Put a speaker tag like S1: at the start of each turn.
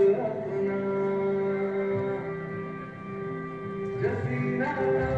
S1: रब अपना